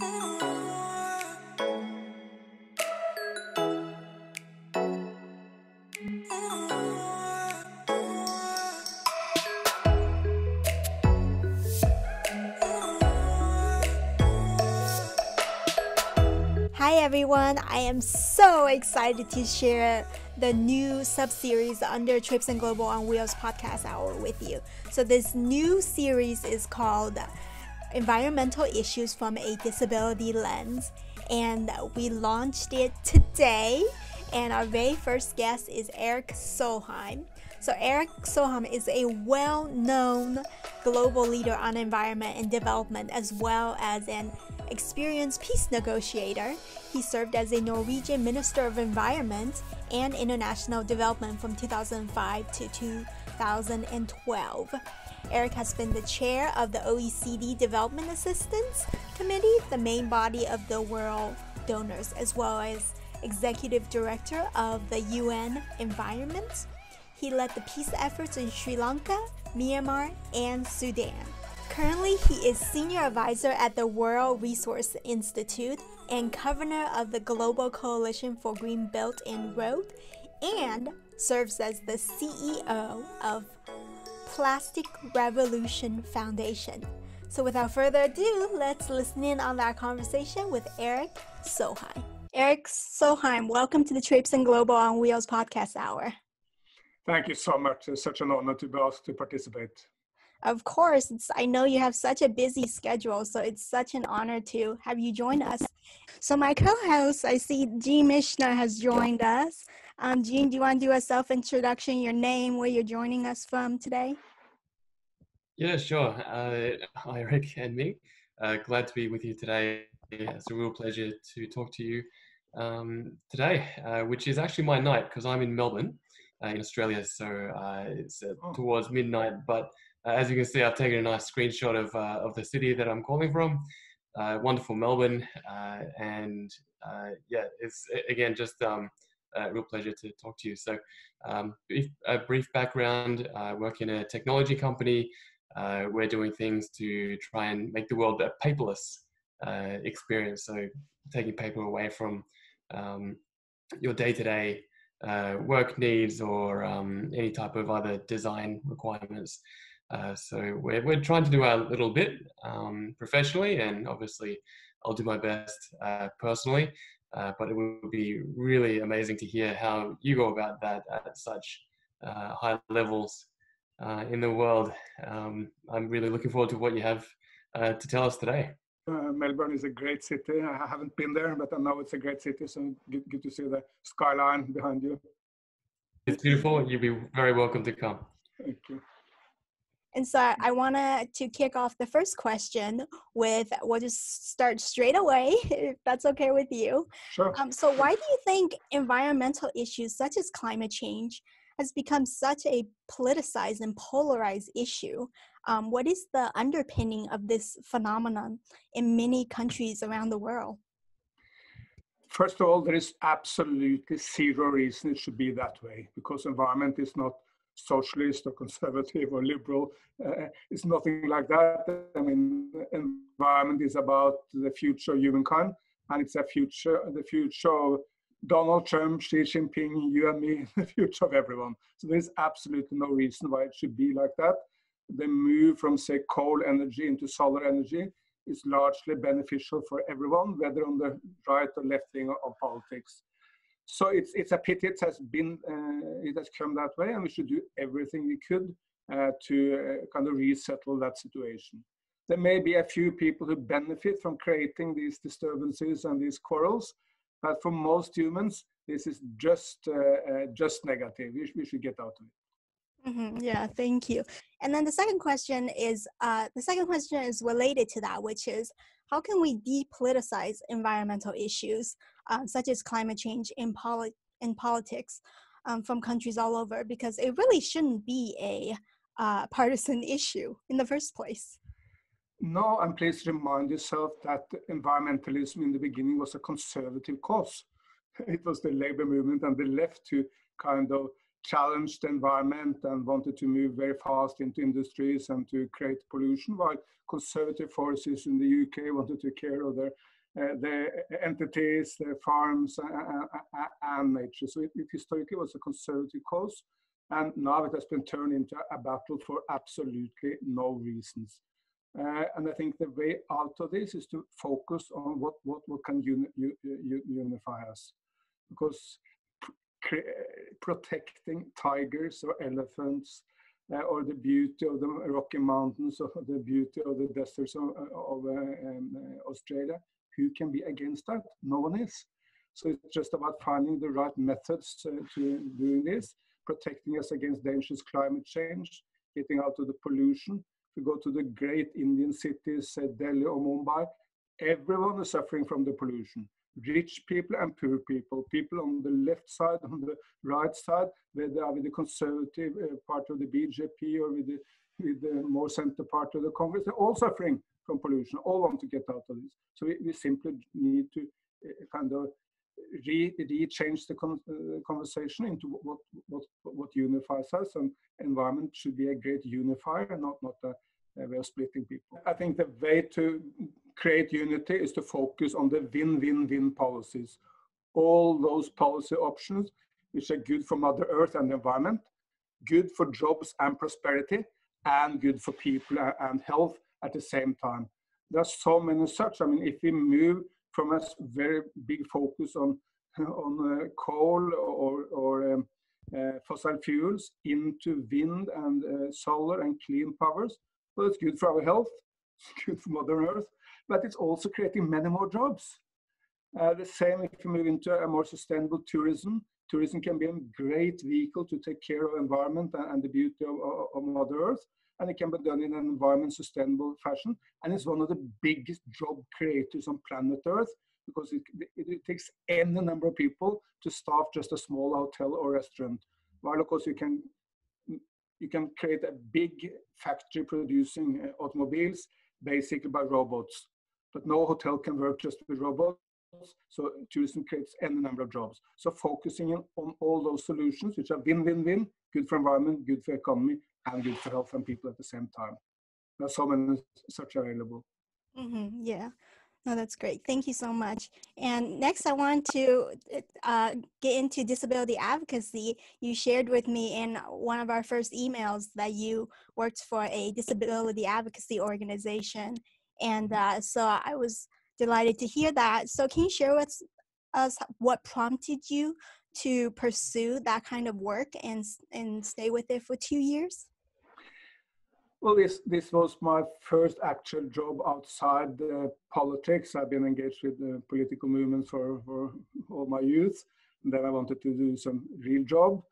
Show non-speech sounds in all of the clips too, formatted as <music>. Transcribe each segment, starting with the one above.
Hi everyone, I am so excited to share the new sub series under Traipsin' Global on Wheels podcast hour with you. So, this new series is called Environmental Issues from a Disability Lens, and we launched it today. And our very first guest is Erik Solheim. So, Erik Solheim is a well known global leader on environment and development, as well as an experienced peace negotiator. He served as a Norwegian Minister of Environment and International Development from 2005 to 2012. Erik has been the chair of the OECD Development Assistance Committee, the main body of the world donors, as well as executive director of the UN Environment. He led the peace efforts in Sri Lanka, Myanmar, and Sudan. Currently, he is Senior Advisor at the World Resource Institute and Governor of the Global Coalition for Green Belt and Road, and serves as the CEO of Plastic Revolution Foundation. So, without further ado, let's listen in on that conversation with Erik Solheim. Erik Solheim, welcome to the Traipsin' Global on Wheels podcast hour. Thank you so much. It's such an honor to be asked to participate. Of course, I know you have such a busy schedule, so it's such an honor to have you join us. So, my co host, I see G. Mishner has joined us. Um, Jean, do you want to do a self introduction, your name, where you're joining us from today? Yeah, sure. Uh, hi, Rick and me. Uh, glad to be with you today. It's a real pleasure to talk to you um, today, uh, which is actually my night because I'm in Melbourne, uh, in Australia. So uh, it's uh, oh. towards midnight, but uh, as you can see, I've taken a nice screenshot of, uh, of the city that I'm calling from. Uh, wonderful Melbourne. Uh, and uh, yeah, it's again just um, a real pleasure to talk to you. So, um, brief, a brief background I work in a technology company. we're doing things to try and make the world a paperless experience. So, taking paper away from um, your day to day work needs or um, any type of other design requirements. Uh, so we're, we're trying to do our little bit um, professionally, and obviously I'll do my best uh, personally. Uh, but it would be really amazing to hear how you go about that at such uh, high levels uh, in the world. Um, I'm really looking forward to what you have to tell us today. Melbourne is a great city. I haven't been there, but I know it's a great city. So good, good to see the skyline behind you. It's beautiful. You'd be very welcome to come. Thank you. And so I wanted to kick off the first question with we'll just start straight away, <laughs> if that's okay with you. Sure. Um, so, why do you think environmental issues such as climate change has become such a politicized and polarized issue? Um, what is the underpinning of this phenomenon in many countries around the world? First of all, there is absolutely zero reason it should be that way because environment is not socialist or conservative or liberal. Uh, it's nothing like that. I mean, environment is about the future of humankind, and it's a future, the future of Donald Trump, Xi Jinping, you and me, <laughs> the future of everyone. So there's absolutely no reason why it should be like that. The move from, say, coal energy into solar energy is largely beneficial for everyone, whether on the right or left wing of politics. So it's it's a pity it has been uh, it has come that way, and we should do everything we could uh, to uh, kind of resettle that situation. There may be a few people who benefit from creating these disturbances and these quarrels, but for most humans, this is just uh, just negative. We, we should get out of it. Mm-hmm. Yeah, thank you. And then the second question is uh, the second question is related to that, which is how can we depoliticize environmental issues um, such as climate change in, poli- in politics um, from countries all over? Because it really shouldn't be a uh, partisan <laughs> issue in the first place. No, and please remind yourself that environmentalism in the beginning was a conservative cause. <laughs> It was the labor movement and the left who kind of challenged the environment and wanted to move very fast into industries and to create pollution, while conservative forces in the UK wanted to care of their uh, the entities, the farms, uh, uh, and nature. So it, it, historically was a conservative cause, and now it has been turned into a battle for absolutely no reasons. Uh, and I think the way out of this is to focus on what what, what can uni, unify us, because protecting tigers or elephants uh, or the beauty of the Rocky Mountains or the beauty of the deserts of, of uh, um, Australia who can be against that? No one is. So it's just about finding the right methods to, doing this, protecting us against dangerous climate change, getting out of the pollution. If you go to the great Indian cities, Delhi or Mumbai, everyone is suffering from the pollution. Rich people and poor people, people on the left side, on the right side, whether with the conservative uh, part of the BJP or with the, with the more center part of the Congress, they're all suffering from pollution, all want to get out of this. So we, we simply need to uh, kind of re, re change the con uh, conversation into what, what, what unifies us and environment should be a great unifier and not, not a, a way of splitting people. I think the way to create unity is to focus on the win-win-win policies. All those policy options which are good for Mother Earth and the environment, good for jobs and prosperity, and good for people and health at the same time. There are so many such. I mean, if we move from a very big focus on <laughs> on uh, coal or, or um, uh, fossil fuels into wind and uh, solar and clean powers, well, it's good for our health, <laughs> it's good for Mother Earth, but it's also creating many more jobs. Uh, the same if you move into a more sustainable tourism. Tourism can be a great vehicle to take care of environment and, and the beauty of, of, of Mother Earth and it can be done in an environment sustainable fashion. And it's one of the biggest job creators on planet Earth because it, it, it, takes any number of people to staff just a small hotel or restaurant. While of course you can you can create a big factory producing uh, automobiles basically by robots, but no hotel can work just with robots. So tourism creates any number of jobs. So focusing on all those solutions, which are win-win-win, good for environment, good for economy, and good for health and people at the same time. There's so many such available. Mm-hmm, yeah. No, that's great. Thank you so much. And next, I want to uh, get into disability advocacy. You shared with me in one of our first emails that you worked for a disability advocacy organization. And mm-hmm. uh, so I was delighted to hear that. So, can you share with us what prompted you to pursue that kind of work and, and stay with it for two years? Well, this this was my first actual job outside the politics. I've been engaged with the political movements for, for all my youth. And then I wanted to do some real job.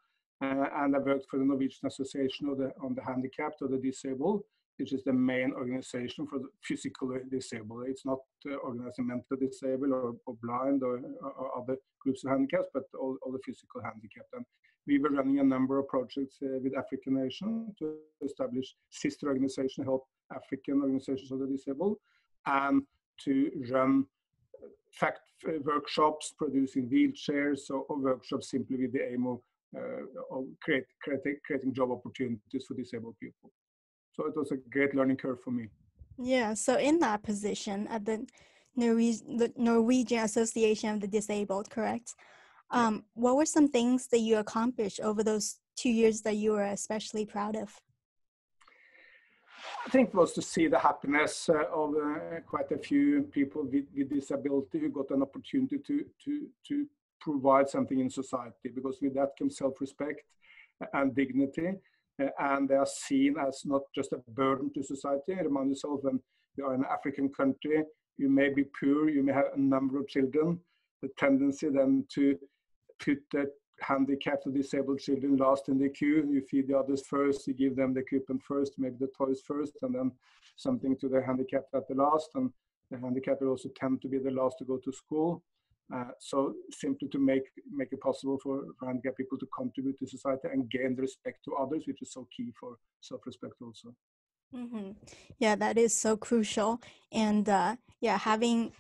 Uh, and I worked for the Norwegian Association of the, on the Handicapped or the Disabled, which is the main organization for the physically disabled. It's not uh, organizing mentally disabled or, or blind or, or, other groups of handicaps, but all, all the physical handicapped. And we were running a number of projects uh, with African nations to establish sister organization, help African organizations of the disabled, and to run fact uh, workshops producing wheelchairs or, or, workshops simply with the aim of, uh, of create, create, creating job opportunities for disabled people. So it was a great learning curve for me. Yeah, so in that position at the, Norwe- the Norwegian Association of the Disabled, correct? Um, what were some things that you accomplished over those two years that you were especially proud of? I think was to see the happiness uh, of uh, quite a few people with, with, disability who got an opportunity to, to, to provide something in society because with that comes self-respect and dignity Uh, and they are seen as not just a burden to society. Remind yourself when you are in an African country, you may be poor, you may have a number of children, the tendency then to put the handicapped or disabled children last in the queue. You feed the others first, you give them the equipment first, maybe the toys first, and then something to the handicapped at the last. And the handicapped also tend to be the last to go to school. Uh, so simply to make make it possible for, for handicapped people to contribute to society and gain the respect to others, which is so key for self-respect also. Mm-hmm. Yeah, that is so crucial. And uh, yeah, having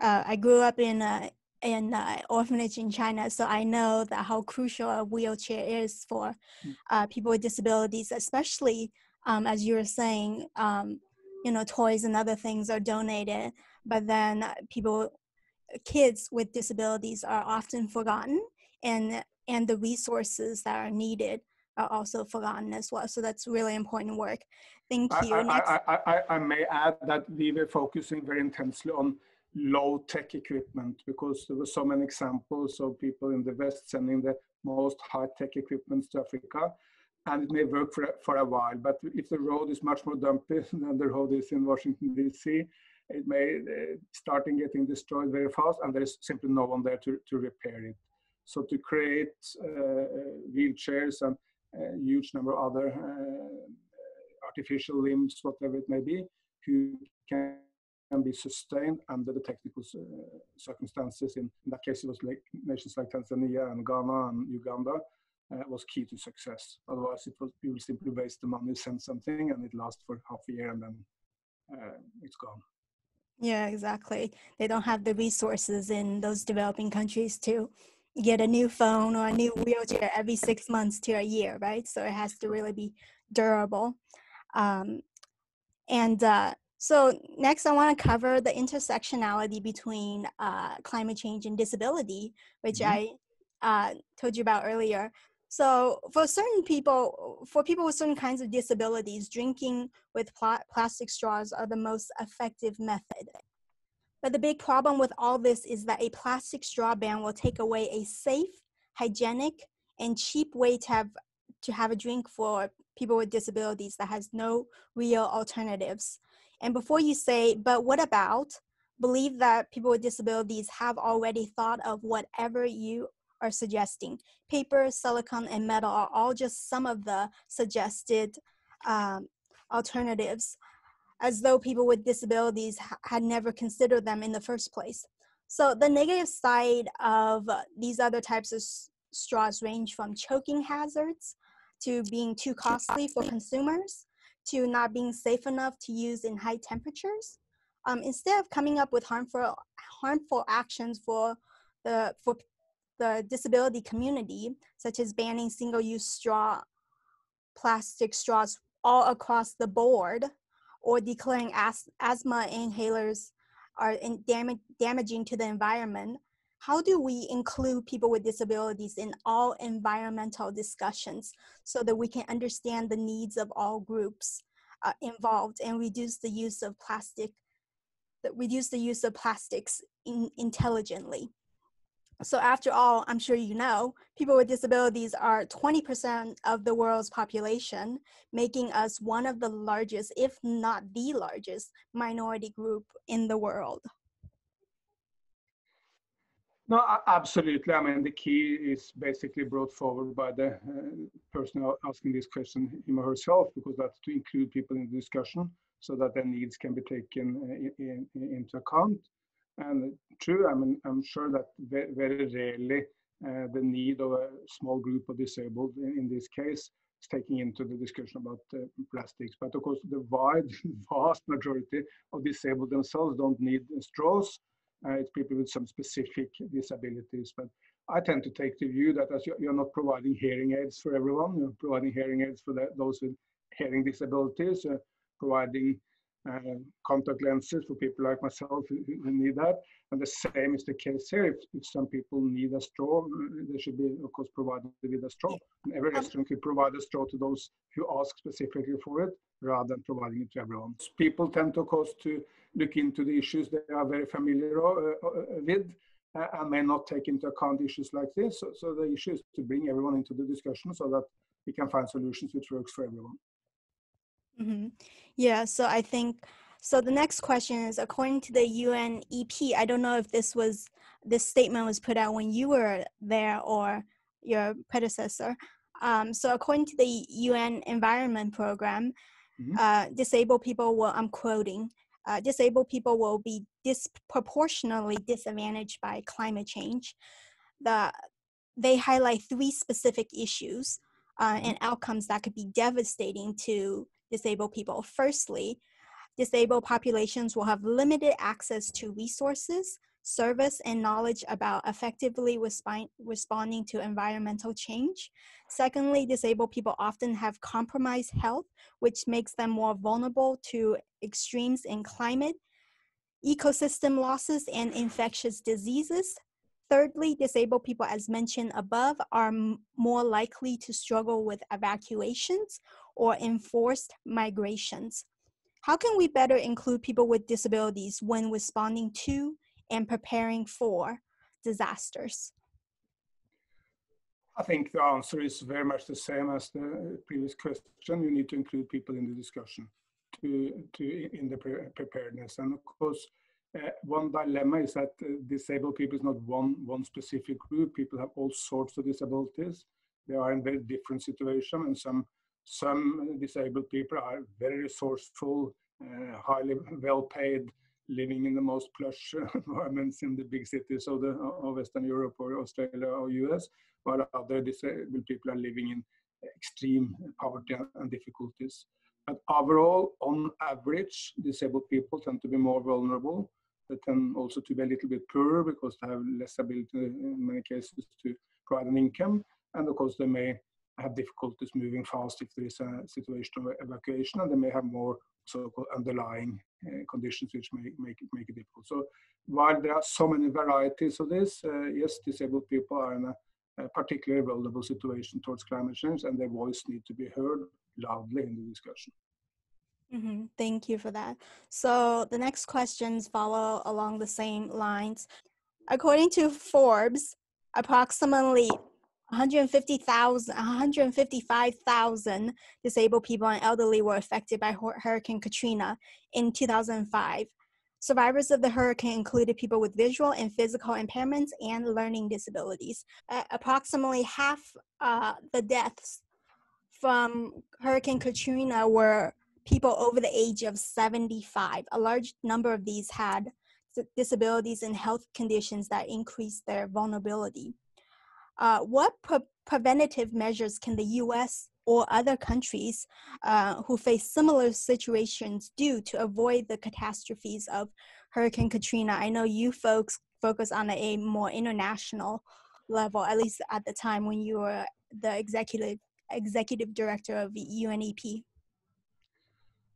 uh, I grew up in a in uh, orphanage in China, so I know that how crucial a wheelchair is for Mm. uh, people with disabilities, especially um, as you were saying, um, you know, toys and other things are donated, but then uh, people, kids with disabilities are often forgotten, and and the resources that are needed are also forgotten as well. So that's really important work. Thank I, you. I, Next. I, I, I may add that we were focusing very intensely on low tech equipment because there were so many examples of people in the West sending the most high tech equipment to Africa. And it may work for, for a while, but if the road is much more dumpy <laughs> than the road is in Washington, D.C., it may uh, start in getting destroyed very fast, and there is simply no one there to, to repair it. So to create uh, wheelchairs and a huge number of other uh, artificial limbs, whatever it may be, who can, be sustained under the technical uh, circumstances. In, in, that case, it was like nations like Tanzania and Ghana and Uganda uh, was key to success. Otherwise, it was you will simply waste the money, send something, and it lasts for half a year, and then uh, it's gone. Yeah, exactly. They don't have the resources in those developing countries to get a new phone or a new wheelchair every six months to a year, right? So it has to really be durable. Um, and uh, so next, I want to cover the intersectionality between uh, climate change and disability, which mm-hmm. I uh, told you about earlier. So for certain people, for people with certain kinds of disabilities, drinking with pl- plastic straws are the most effective method. But the big problem with all this is that a plastic straw ban will take away a safe, hygienic, and cheap way to have to have a drink for people with disabilities that has no real alternatives. And before you say, but what about, believe that people with disabilities have already thought of whatever you are suggesting. Paper, silicone, and metal are all just some of the suggested um, alternatives, as though people with disabilities ha- had never considered them in the first place. So, the negative side of these other types of straws range from choking hazards to being too costly for consumers to not being safe enough to use in high temperatures. Um, instead of coming up with harmful harmful actions for the for the disability community, such as banning single-use straw, plastic straws all across the board, or declaring as- asthma inhalers are in dam- damaging to the environment, how do we include people with disabilities in all environmental discussions so that we can understand the needs of all groups uh, involved and reduce the use of plastic reduce the use of plastics in, intelligently so, after all, I'm sure you know, people with disabilities are 20% of the world's population, making us one of the largest, if not the largest, minority group in the world. No, absolutely. I mean, the key is basically brought forward by the uh, person asking this question, him or herself, because that's to include people in the discussion so that their needs can be taken uh, in, in, into account. And true, I mean, I'm sure that very, rarely uh, the need of a small group of disabled, in, in this case, is taking into the discussion about uh, plastics. But of course, the wide, <laughs> vast majority of disabled themselves don't need straws. Uh, it's people with some specific disabilities. But I tend to take the view that as you're not providing hearing aids for everyone, you're providing hearing aids for those with hearing disabilities, providing contact lenses for people like myself who, who, need that. And the same is the case here. If, if some people need a straw, uh, they should be, of course, provided with a straw. And every restaurant could provide a straw to those who ask specifically for it, rather than providing it to everyone. People tend, to, of course, to look into the issues they are very familiar uh, uh with. Uh, and may not take into account issues like this. So, so the issue is to bring everyone into the discussion so that we can find solutions which works for everyone. Mm-hmm. Yeah, so I think so. The next question is according to the UNEP. I don't know if this was this statement was put out when you were there or your predecessor. Um, so according to the UN Environment Program, mm-hmm. uh, disabled people will. I'm quoting. Uh, disabled people will be disproportionately disadvantaged by climate change. The they highlight three specific issues uh, and mm-hmm. outcomes that could be devastating to disabled people. Firstly, disabled populations will have limited access to resources service, and knowledge about effectively respi- responding to environmental change. Secondly, disabled people often have compromised health, which makes them more vulnerable to extremes in climate, ecosystem losses, and infectious diseases. Thirdly, disabled people, as mentioned above, are more likely to struggle with evacuations or enforced migrations. How can we better include people with disabilities when responding to and preparing for disasters? I think the answer is very much the same as the previous question. You need to include people in the discussion to, to in the pre preparedness. And of course, uh, one dilemma is that uh, disabled people is not one, one specific group. People have all sorts of disabilities. They are in very different situations and some some disabled people are very resourceful, uh, highly well paid, living in the most plush <laughs> environments in the big cities of, the, of Western Europe or Australia or US, while other disabled people are living in extreme poverty and difficulties. But overall, on average, disabled people tend to be more vulnerable. They tend also to be a little bit poorer because they have less ability in many cases to provide an income. And of course, they may have difficulties moving fast if there is a situation of evacuation, and they may have more so-called underlying uh, conditions which may make it make it difficult. So while there are so many varieties of this, uh, yes, disabled people are in a, a, particularly vulnerable situation towards climate change, and their voice need to be heard loudly in the discussion. Mm-hmm. Thank you for that. So the next questions follow along the same lines. According to Forbes, approximately 150,000, 155,000 disabled people and elderly were affected by Hurricane Katrina in 2005. Survivors of the hurricane included people with visual and physical impairments and learning disabilities. Approximately half uh, the deaths from Hurricane Katrina were people over the age of 75. A large number of these had disabilities and health conditions that increased their vulnerability. Uh, what pre- preventative measures can the US or other countries uh, who face similar situations do to avoid the catastrophes of Hurricane Katrina? I know you folks focus on a more international level, at least at the time when you were the executive executive director of UNEP.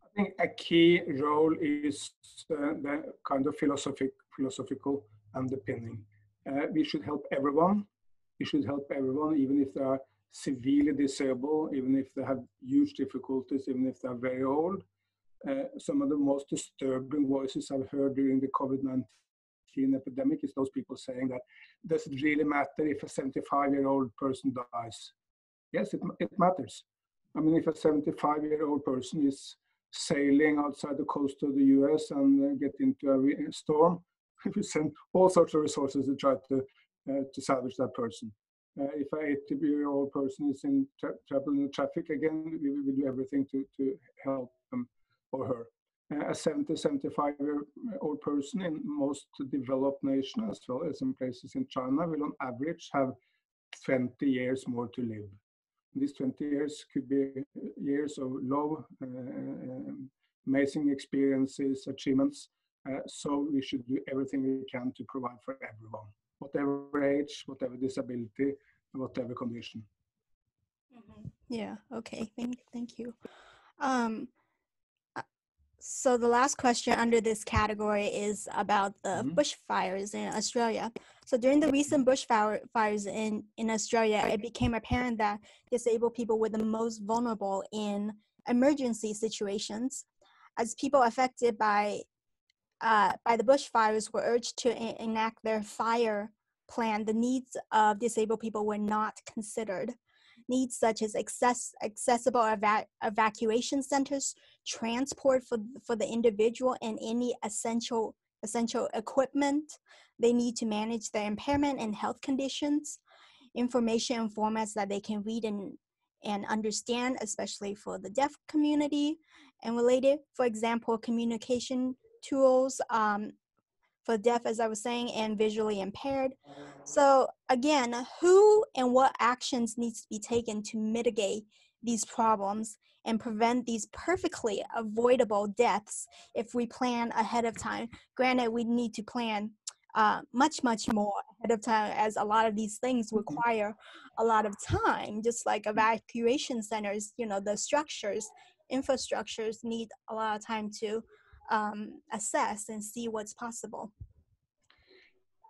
I think a key role is uh, the kind of philosophic, philosophical underpinning. Uh, we should help everyone we should help everyone, even if they are severely disabled, even if they have huge difficulties, even if they are very old. Uh, some of the most disturbing voices I've heard during the COVID-19 epidemic is those people saying that does it really matter if a 75-year-old person dies? Yes, it, it matters. I mean, if a 75-year-old person is sailing outside the coast of the US and uh, get into a storm, <laughs> we send all sorts of resources to try to to salvage that person. Uh, if a 80 year old person is in tra- trouble in the traffic, again, we will do everything to, to help them or her. Uh, a 70, 75 year old person in most developed nations, as well as in places in China, will on average have 20 years more to live. These 20 years could be years of low, uh, amazing experiences, achievements. Uh, so we should do everything we can to provide for everyone whatever age, whatever disability, whatever condition. Mm-hmm. Yeah. Okay. Thank. Thank you. Um, uh, so the last question under this category is about the mm-hmm. bushfires in Australia. So during the recent bushfires in in Australia, it became apparent that disabled people were the most vulnerable in emergency situations, as people affected by uh, by the bushfires were urged to enact their fire plan, the needs of disabled people were not considered. Needs such as access, accessible eva- evacuation centers, transport for, for the individual, and any essential essential equipment they need to manage their impairment and health conditions, information and formats that they can read and, and understand, especially for the deaf community and related. For example, communication tools um, for deaf, as I was saying, and visually impaired. So again, who and what actions needs to be taken to mitigate these problems and prevent these perfectly avoidable deaths if we plan ahead of time. Granted, we need to plan uh, much much more ahead of time as a lot of these things mm-hmm. require a lot of time just like evacuation centers you know the structures infrastructures need a lot of time to um, assess and see what's possible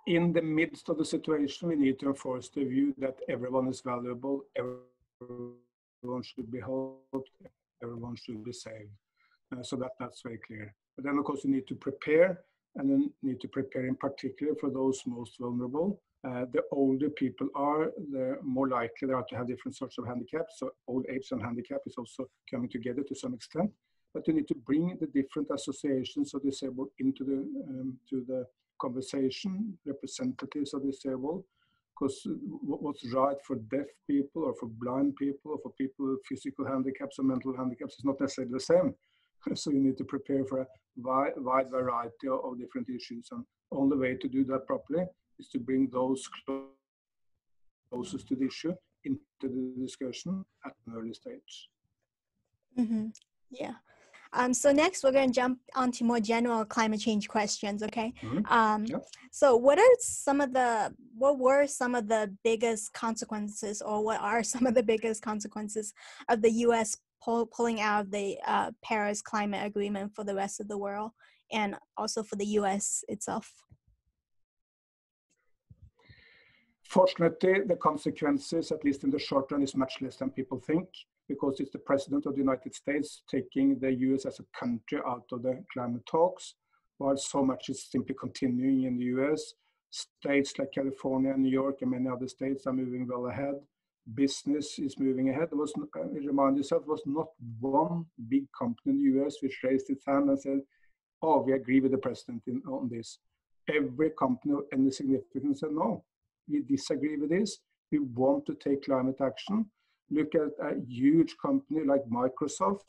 in the midst of the situation we need to enforce the view that everyone is valuable everyone should be helped everyone should be saved uh, so that that's very clear but then of course you need to prepare and then need to prepare in particular for those most vulnerable. Uh, the older people are, the more likely they are to have different sorts of handicaps. So old age and handicap is also coming together to some extent. But you need to bring the different associations of disabled into the um, to the conversation, representatives of disabled, because what's right for deaf people or for blind people or for people with physical handicaps or mental handicaps is not necessarily the same. <laughs> so you need to prepare for a wide, variety of, different issues. And only way to do that properly is to bring those closest to the issue into the discussion at an early stage. Mm-hmm. Yeah. Um, so next, we're going to jump onto more general climate change questions. Okay. Mm-hmm. Um, yep. So, what are some of the what were some of the biggest consequences, or what are <laughs> some of the biggest consequences of the U.S pull, pulling out of the uh, Paris Climate Agreement for the rest of the world and also for the US itself? Fortunately, the consequences, at least in the short run, is much less than people think because it's the president of the United States taking the US as a country out of the climate talks, while so much is simply continuing in the US. States like California, New York, and many other states are moving well ahead business is moving ahead. There was, remind yourself, was not one big company in the US which raised its hand and said, oh, we agree with the president in, on this. Every company of any significance said, no, we disagree with this. We want to take climate action. Look at a huge company like Microsoft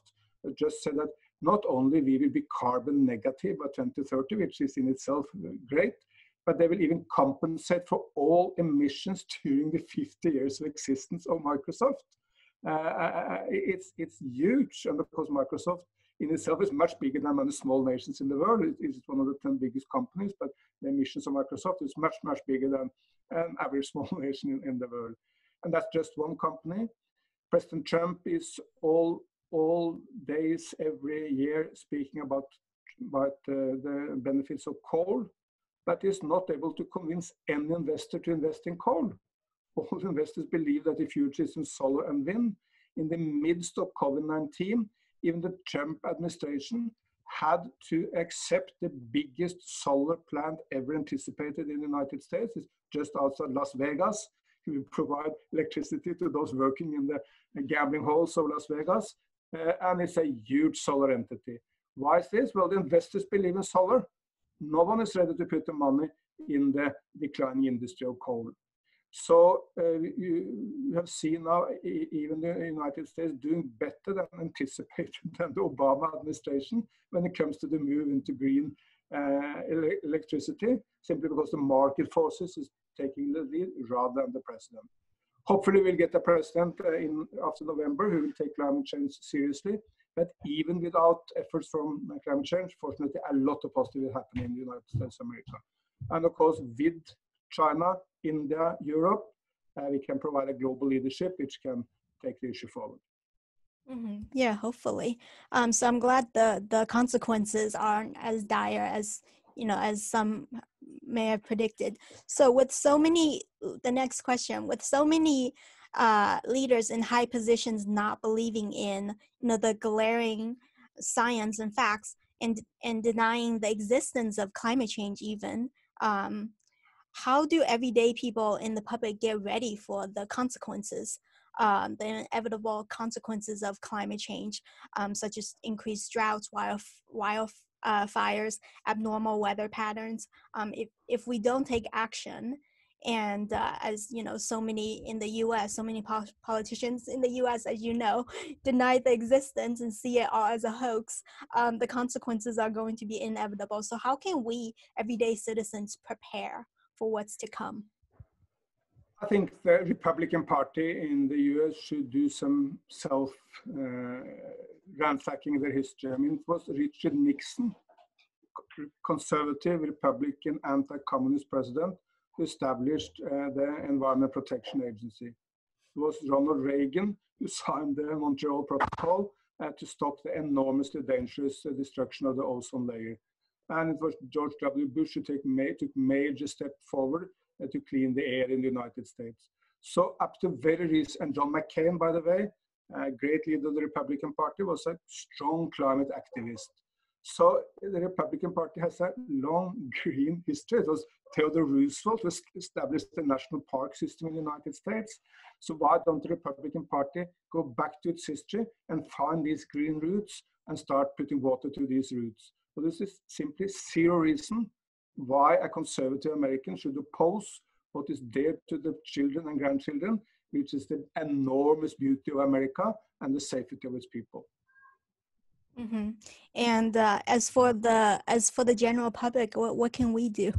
just said that not only we will be carbon negative by 2030, which is in itself great, but they will even compensate for all emissions during the 50 years of existence of Microsoft. Uh, uh, uh, it's, it's huge, and of course Microsoft in itself is much bigger than many small nations in the world. It is one of the 10 biggest companies, but the emissions of Microsoft is much, much bigger than an average <laughs> small nation in, in the world. And that's just one company. President Trump is all, all days, every year, speaking about, about uh, the benefits of coal but is not able to convince any investor to invest in coal. <laughs> All investors believe that the future is in solar and wind. In the midst of COVID-19, even the Trump administration had to accept the biggest solar plant ever anticipated in the United States. It's just outside Las Vegas. Provide electricity to those working in the gambling halls of Las Vegas. Uh, and it's a huge solar entity. Why is this? Well, the investors believe in solar no one is ready to put the money in the declining industry of coal. So uh, you have seen now even the United States doing better than anticipated <laughs> than the Obama administration when it comes to the move into green uh, ele electricity, simply because the market forces is taking the lead rather than the president. Hopefully we'll get a president uh, in after November who will take climate change seriously but even without efforts from climate change, fortunately, a lot of positive is happening in the United States of America. And of course, with China, India, Europe, uh, we can provide a global leadership which can take the issue forward. Mm-hmm. Yeah, hopefully. Um, so I'm glad the the consequences aren't as dire as you know as some may have predicted. So with so many, the next question, with so many uh, leaders in high positions not believing in you know the glaring science and facts and and denying the existence of climate change even um, how do everyday people in the public get ready for the consequences um, the inevitable consequences of climate change um, such as increased droughts wild wildfires uh, fires, abnormal weather patterns. Um, if, if we don't take action and uh, as you know so many in the us so many po- politicians in the us as you know <laughs> deny the existence and see it all as a hoax um, the consequences are going to be inevitable. So how can we everyday citizens prepare for what's to come I think the Republican Party in the US should do some self uh, ransacking their history. I mean, it was Richard Nixon conservative, Republican, anti-communist president who established uh, the Environment Protection Agency. It was Ronald Reagan who <laughs> signed the Montreal Protocol uh, to stop the enormously dangerous uh, destruction of the ozone layer. And it was George W. Bush who took, ma took major steps forward Uh, to clean the air in the United States. So up to very recent, and John McCain, by the way, a great leader of the Republican Party, was a strong climate activist. So the Republican Party has a long <laughs> green history. It was Theodore Roosevelt who established the national park system in the United States. So why don't the Republican Party go back to its history and find these green roots and start putting water to these roots? So this is simply zero reason why a conservative American should oppose what is dear to the children and grandchildren, which is the enormous beauty of America and the safety of its people. Mm-hmm. And uh, as for the as for the general public, what, what can we do?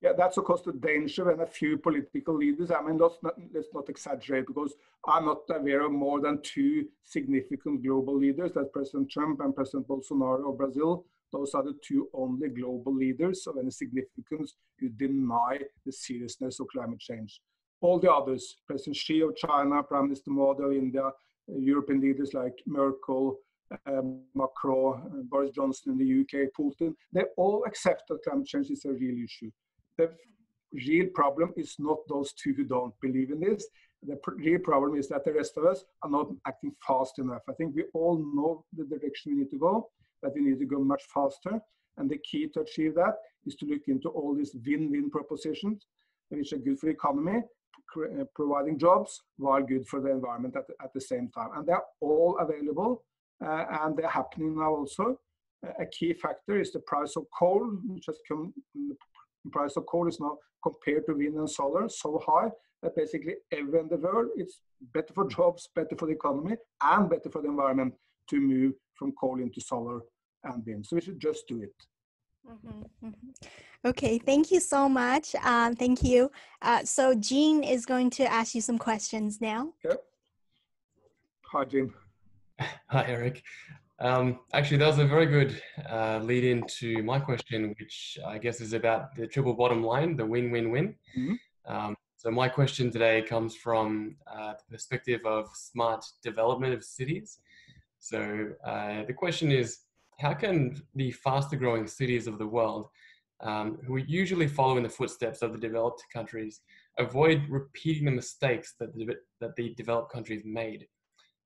Yeah, that's of course the danger when a few political leaders. I mean, let's not, let's not exaggerate because I'm not aware of more than two significant global leaders. That's President Trump and President Bolsonaro of Brazil. Those are the two only global leaders of any significance who deny the seriousness of climate change. All the others, President Xi of China, Prime Minister Modi of India, European leaders like Merkel, um, Macron, uh, Boris Johnson in the UK, Putin, they all accept that climate change is a real issue. The real problem is not those two who don't believe in this. The real problem is that the rest of us are not acting fast enough. I think we all know the direction we need to go, but we need to go much faster. And the key to achieve that is to look into all these win-win propositions, which are good for the economy, uh, providing jobs, while good for the environment at, at the same time. And they're all available uh, and they're happening now also. A key factor is the price of coal, which has come, the price of coal is now compared to wind and solar so high that basically everywhere in the world it's better for jobs, better for the economy, and better for the environment to move from coal into solar and wind. So we should just do it. Mm-hmm, mm-hmm. Okay, thank you so much. Um, thank you. Uh, so Jean is going to ask you some questions now. Yep. Hi, Jean. <laughs> Hi, Erik. Um, actually, that was a very good uh, lead into my question, which I guess is about the triple bottom line, the win-win-win. Mm-hmm. Um, so my question today comes from uh, the perspective of smart development of cities. So uh, the question is, how can the faster growing cities of the world, um, who usually follow in the footsteps of the developed countries, avoid repeating the mistakes that the, that the developed countries made?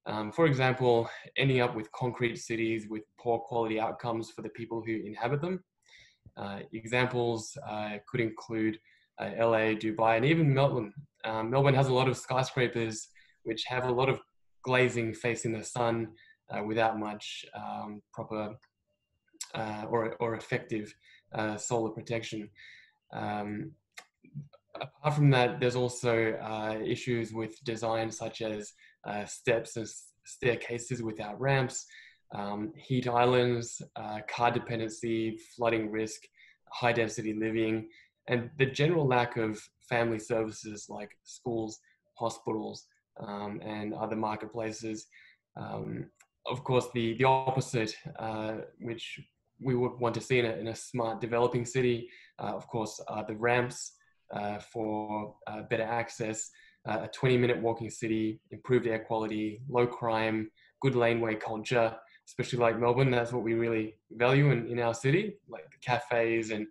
Um, for example, ending up with concrete cities with poor quality outcomes for the people who inhabit them. Uh, examples uh, could include uh, LA, Dubai, and even Melbourne. Um, Melbourne has a lot of skyscrapers which have a lot of glazing facing the sun uh, without much um, proper uh, or, or effective uh, solar protection. Um, apart from that, there's also issues with design such as uh, steps and staircases without ramps, um, heat islands, uh, car dependency, flooding risk, high density living, and the general lack of family services like schools, hospitals, um, and other marketplaces. Um, of course, the, the opposite, uh, which we would want to see in a, in a smart developing city, uh, of course, are the ramps uh, for uh, better access, uh, a 20 minute walking city, improved air quality, low crime, good laneway culture, especially like Melbourne. That's what we really value in, in our city, like the cafes and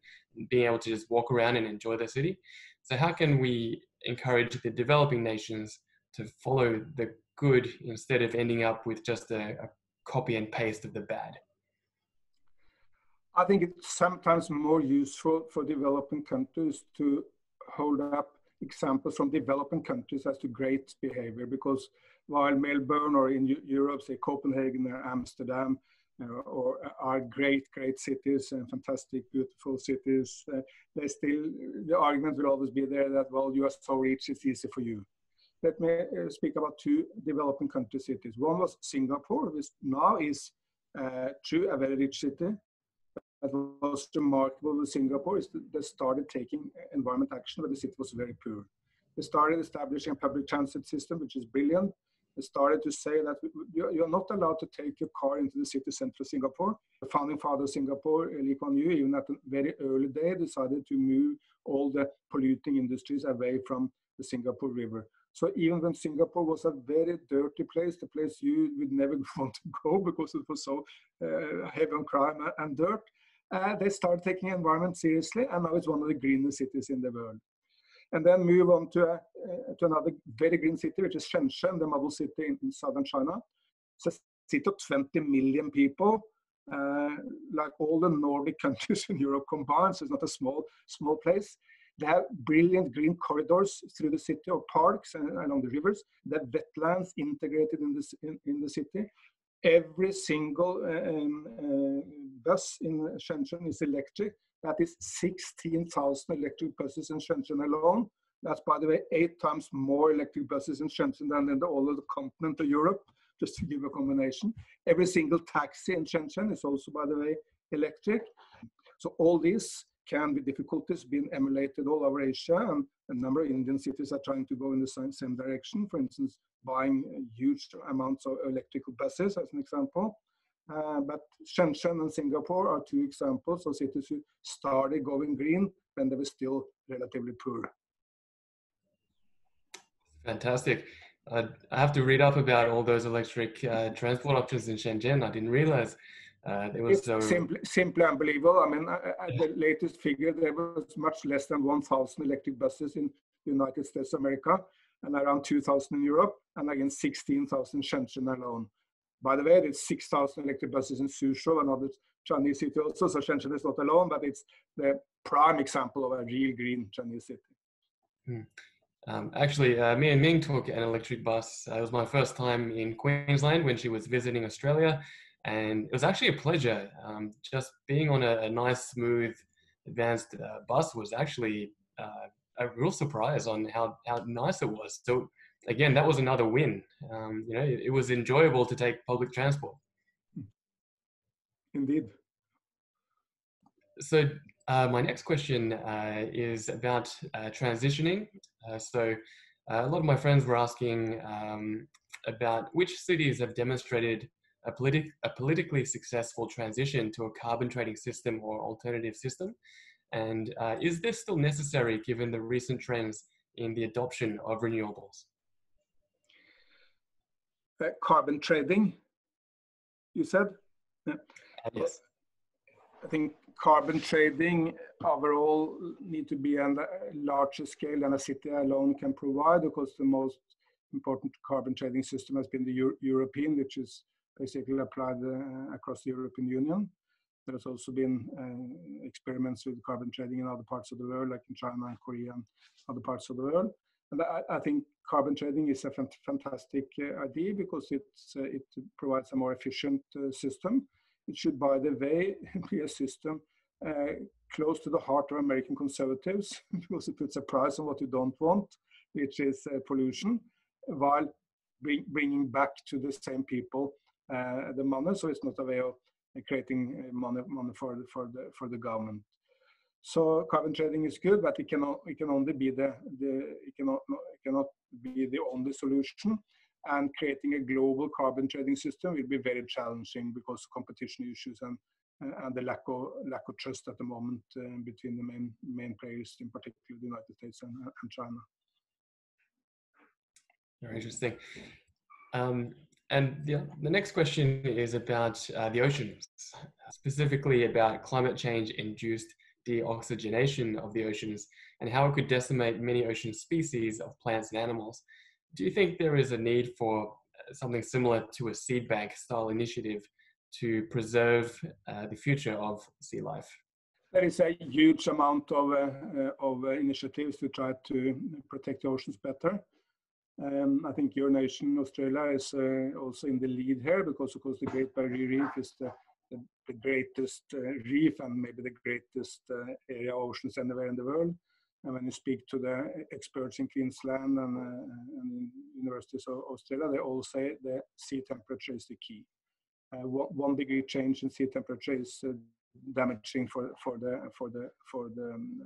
being able to just walk around and enjoy the city. So, how can we encourage the developing nations to follow the good instead of ending up with just a, a copy and paste of the bad? I think it's sometimes more useful for developing countries to hold up examples from developing countries as to great behavior because while Melbourne or in Europe, say Copenhagen or Amsterdam, uh, or are great, great cities and fantastic, beautiful cities, uh, they still, the argument will always be there that, well, you are so rich, it's easy for you. Let me uh, speak about two developing country cities. One was Singapore, which now is uh, true, a very rich city, that was remarkable with Singapore is that they started taking environment action, when the city was very poor. They started establishing a public transit system, which is brilliant. They started to say that you're not allowed to take your car into the city center of Singapore. The founding father of Singapore, Lee Kuan Yew, even at a very early day, decided to move all the polluting industries away from the Singapore River. So even when Singapore was a very dirty place, the place you would never <laughs> want to go because it was so uh, heavy on crime and dirt, uh, they started taking environment seriously, and now it's one of the greenest cities in the world. And then move on to, uh, to another very green city, which is Shenzhen, the model city in, in southern China. It's a city of 20 million people, uh, like all the Nordic <laughs> countries in Europe combined. So it's not a small, small place. They have brilliant green corridors through the city or parks and along the rivers. They have wetlands integrated in, this, in, in the city. Every single uh, um, uh, bus in Shenzhen is electric. That is 16,000 electric buses in Shenzhen alone. That's, by the way, eight times more electric buses in Shenzhen than in the, all of the continent of Europe, just to give a combination. Every single taxi in Shenzhen is also, by the way, electric. So all these can, with difficulties, be emulated all over Asia, and a number of Indian cities are trying to go in the same, same direction. For instance, buying huge amounts of electrical buses, as an example. Uh, but Shenzhen and Singapore are two examples of cities who started going green when they were still relatively poor. Fantastic. Uh, I have to read up about all those electric uh, transport options in Shenzhen. I didn't realize uh, it was so simply, simply unbelievable. I mean, at the latest figure, there was much less than 1,000 electric buses in the United States of America, and around 2,000 in Europe, and again 16,000 in Shenzhen alone. By the way, there's 6,000 electric buses in Suzhou, another Chinese city also, so Shenzhen is not alone, but it's the prime example of a real green Chinese city. Hmm. Um, actually, uh, me and Ming took an electric bus. Uh, it was my first time in Queensland when she was visiting Australia, and it was actually a pleasure. Um, just being on a, a nice, smooth, advanced uh, bus was actually uh, a real surprise on how how nice it was. So again, that was another win. Um, you know, it, it, was enjoyable to take public transport. Indeed. So uh, my next question uh, is about uh, transitioning. Uh, so uh, a lot of my friends were asking um, about which cities have demonstrated a, politi- a politically successful transition to a carbon trading system or alternative system? And uh, is this still necessary given the recent trends in the adoption of renewables? Uh, carbon trading, you said? Yeah. Yes. I think carbon trading overall need to be on a larger scale than a city alone can provide because the most important carbon trading system has been the Euro European, which is basically applied uh, across the European Union. There has also been uh, experiments with carbon trading in other parts of the world, like in China and Korea and other parts of the world. And I, I think carbon trading is a fantastic uh, idea because uh, it provides a more efficient uh, system. It should, by the way, <laughs> be a system uh, close to the heart of American conservatives <laughs> because it puts a price on what you don't want, which is pollution, while bring, bringing back to the same people the money. So it's not a way of creating money, money for, the, for, the, for the government. So carbon trading is good, but it cannot it can only be the, the it cannot it cannot be the only solution. And creating a global carbon trading system will be very challenging because of competition issues and and the lack of lack of trust at the moment uh, between the main main players, in particular the United States and, and China. Very interesting. Um, and the, the next question is about uh, the oceans, specifically about climate change induced deoxygenation of the oceans and how it could decimate many ocean species of plants and animals. Do you think there is a need for uh, something similar to a seed bank style initiative to preserve uh, the future of sea life? There is a huge amount of, uh, of uh, initiatives to try to protect the oceans better. Um, I think your nation, Australia, is uh, also in the lead here because, of course, the Great Barrier Reef is the, the, the greatest uh, reef and maybe the greatest uh, area of oceans anywhere in the world. And when you speak to the experts in Queensland and, uh, and universities of Australia, they all say the sea temperature is the key. Uh, one degree change in sea temperature is uh, damaging for for the for the for the um,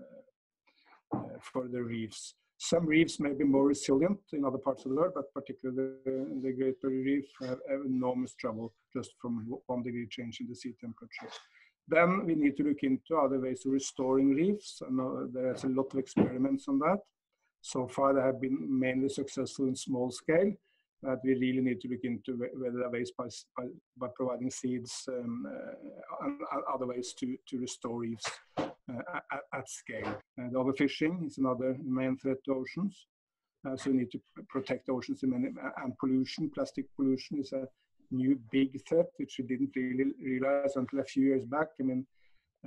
for the reefs. Some reefs may be more resilient in other parts of the world, but particularly the, the Great Barrier Reef have, enormous trouble just from one degree change in the sea temperature. Then we need to look into other ways of restoring reefs. And uh, there's a lot of experiments on that. So far, they have been mainly successful in small scale. But we really need to look into whether there are ways by, by, by providing seeds um, uh, and other ways to, to restore reefs at, at, scale. And overfishing is another main threat to oceans. Uh, so we need to protect oceans and pollution. Plastic pollution is a new big threat, which we didn't really realize until a few years back. I mean,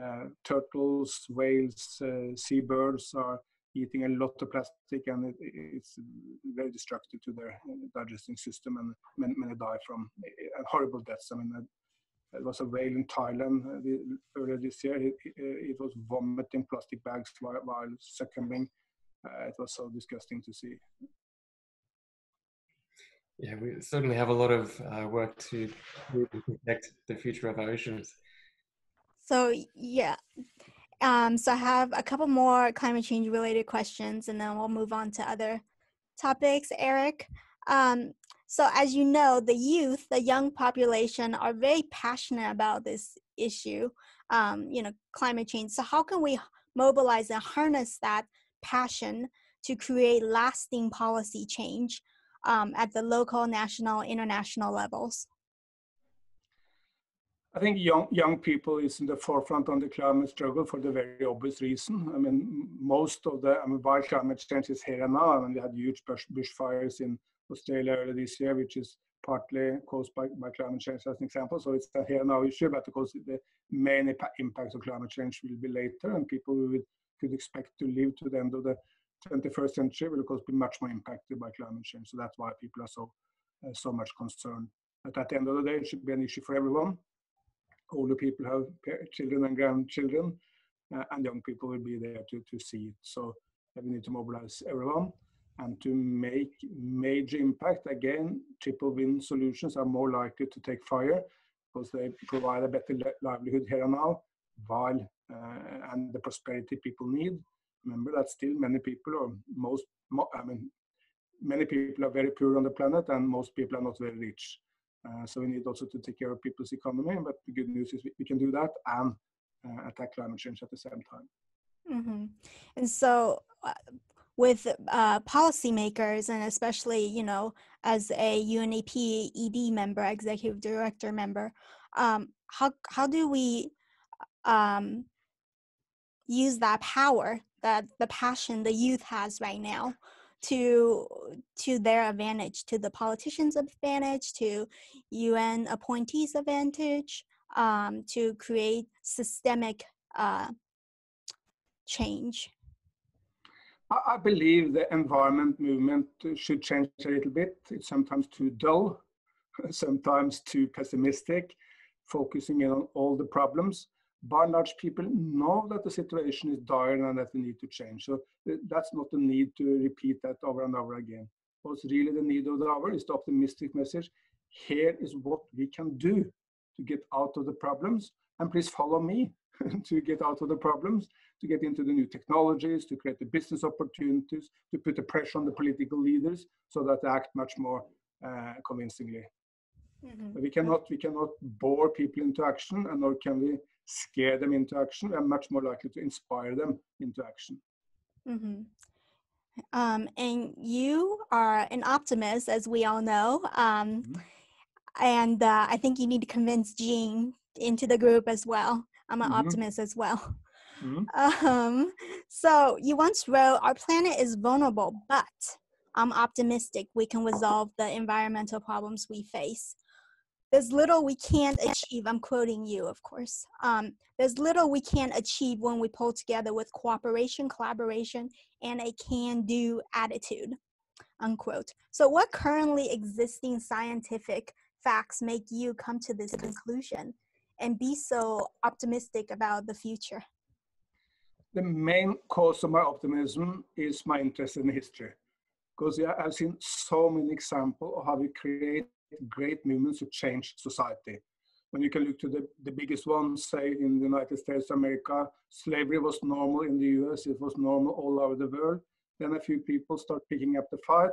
uh, turtles, whales, uh, seabirds are eating a lot of plastic and it, it's very destructive to their digesting system and many, many die from uh, horrible deaths. I mean, there was a whale in Thailand uh, earlier this year. It, it, it, was vomiting plastic bags while, while succumbing. Uh, it was so disgusting to see. Yeah, we certainly have a lot of uh, work to protect the future of our oceans. So yeah, um, so I have a couple more climate change related questions, and then we'll move on to other topics. Erik, um, so as you know, the youth, the young population, are very passionate about this issue. Um, you know, climate change. So how can we mobilize and harness that passion to create lasting policy change? um, at the local, national, international levels? I think young young people is in the forefront on the climate struggle for the very obvious reason. I mean, most of the I mean, while climate change is here and now, I mean, we had huge bush, bushfires in Australia earlier this year, which is partly caused by, by climate change as an example. So it's a here now issue, but of course the main impacts of climate change will be later, and people would, could expect to live to the end of the 21st century will of course be much more impacted by climate change. So that's why people are so uh, so much concerned. But at the end of the day, it should be an issue for everyone. Older people have children and grandchildren, uh, and young people will be there to, to see it. So we need to mobilize everyone and to make major impact. Again, triple win solutions are more likely to take fire because they provide a better livelihood here and now, while uh, and the prosperity people need remember that still many people, or most, I mean, many people are very poor on the planet, and most people are not very rich. Uh, so we need also to take care of people's economy. But the good news is we, we can do that and uh, attack climate change at the same time. Mm-hmm. And so, uh, with uh, policymakers, and especially you know, as a UNEP ED member, executive director member, um, how how do we um, use that power that the passion the youth has right now to to their advantage to the politicians advantage to un appointees advantage um, to create systemic uh, change I believe the environment movement should change a little bit. It's sometimes too dull, <laughs> sometimes too pessimistic, focusing on all the problems by and large, people know that the situation is dire and that they need to change. So uh, that's not the need to repeat that over and over again. What's really the need of the hour is the optimistic message. Here is what we can do to get out of the problems. And please follow me <laughs> to get out of the problems, to get into the new technologies, to create the business opportunities, to put the pressure on the political leaders so that they act much more uh, convincingly. Mm-hmm. We cannot we cannot bore people into action, and nor can we scare them into action. We are much more likely to inspire them into action. Mm-hmm. Um, and you are an optimist, as we all know. Um, mm-hmm. And uh, I think you need to convince Jean into the group as well. I'm an mm-hmm. optimist as well. Mm-hmm. <laughs> Um, so you once wrote, Our planet is vulnerable, but I'm optimistic we can resolve the environmental problems we face there's little we can't achieve. I'm quoting you, of course. Um, there's little we can't achieve when we pull together with cooperation, collaboration, and a can do attitude. Unquote. So, what currently existing scientific facts make you come to this conclusion and be so optimistic about the future? The main cause of my optimism is my interest in history because I've seen so many examples of how we create great movements to change society. When you can look to the, the biggest ones, say in the United States of America, slavery was normal in the US, it was normal all over the world. Then a few people start picking up the fight,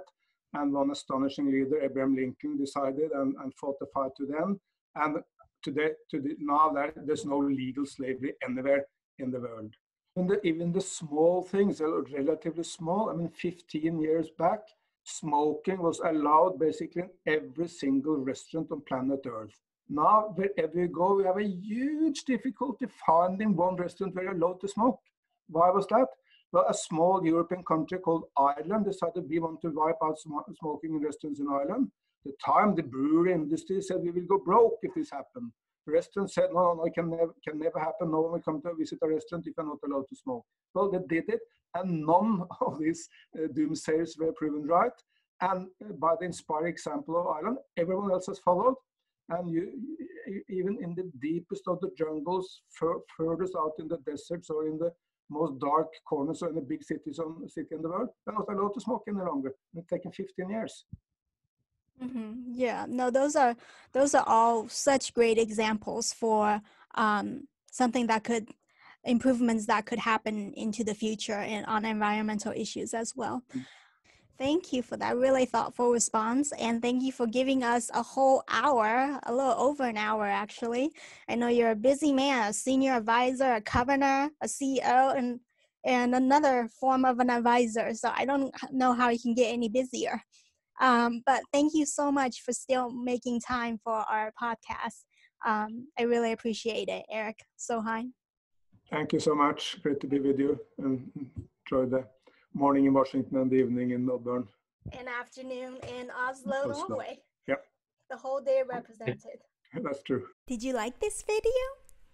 and one astonishing leader, Abraham Lincoln, decided and, and fought the fight to the end. And today, to the, now that there's no legal slavery anywhere in the world. And the, even the small things are relatively small. I mean, 15 years back, smoking was allowed basically in every single restaurant on planet Earth. Now, wherever you go, we have a huge difficulty finding one restaurant where you're allowed to smoke. Why was that? Well, a small European country called Ireland decided we want to wipe out sm- smoking in restaurants in Ireland. The time the brewery industry said we will go broke if this happened. The restaurant said, no, no, no, it can never, can never happen. No one will come to visit a restaurant if you're not allowed to smoke. Well, they did it, and none <laughs> of these uh, doomsayers were proven right. And uh, by the inspiring example of Ireland, everyone else has followed and you, even in the deepest of the jungles, fur, furthest out in the deserts or in the most dark corners or in the big cities on city in the world, they're not allowed to smoke any longer. It's taken 15 years. Mm-hmm. Yeah, no, those are those are all such great examples for um, something that could improvements that could happen into the future and on environmental issues as well. Mm-hmm. Thank you for that really thoughtful response. And thank you for giving us a whole hour, a little over an hour actually. I know you're a busy man, a senior advisor, a governor, a CEO, and and another form of an advisor. So I don't know how you can get any busier. Um, but thank you so much for still making time for our podcast. Um, I really appreciate it, Erik Solheim. Thank you so much. Great to be with you and enjoy the morning in Washington and the evening in Melbourne. And afternoon in Oslo, Oslo. Norway. Yep. The whole day represented. <laughs> That's true. Did you like this video?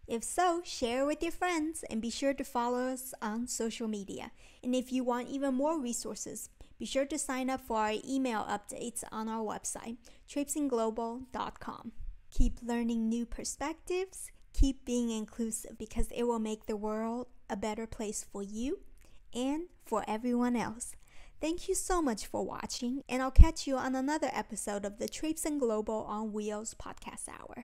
If so, share with your friends and be sure to follow us on social media. And if you want even more resources, be sure to sign up for our email updates on our website, traipsingglobal.com. Keep learning new perspectives, keep being inclusive because it will make the world a better place for you and for everyone else. Thank you so much for watching, and I'll catch you on another episode of the Traipsin' Global on Wheels podcast hour.